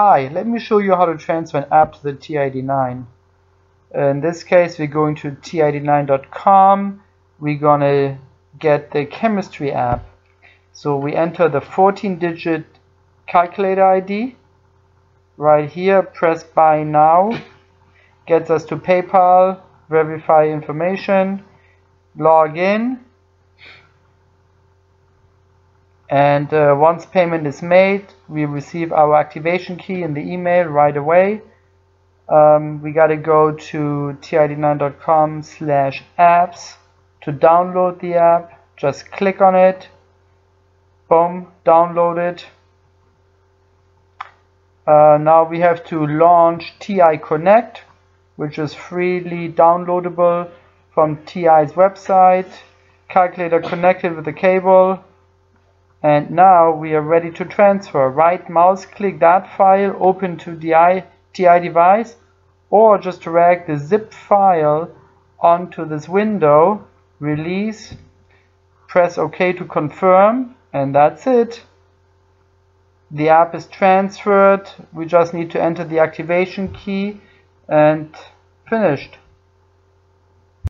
Hi, let me show you how to transfer an app to the TI-89. Uh, in this case, we're going to TI-89.com. We're going to get the chemistry app. So we enter the 14-digit calculator ID. Right here, press buy now. Gets us to PayPal, verify information, log in and uh, once payment is made we receive our activation key in the email right away. Um, we got to go to ti89.com slash apps to download the app. Just click on it. Boom download it. Uh, now we have to launch TI Connect which is freely downloadable from TI's website. Calculator connected with the cable and now we are ready to transfer. Right mouse click that file, open to the TI device, or just drag the zip file onto this window, release, press OK to confirm, and that's it. The app is transferred. We just need to enter the activation key and finished.